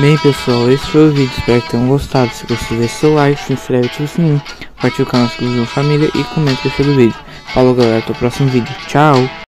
Bem pessoal, esse foi o vídeo, espero que tenham gostado. Se você deixe seu like, se inscreve, ativa o sininho, compartilhe o canal, se família e comenta o vídeo. Falou galera, até o próximo vídeo. Tchau!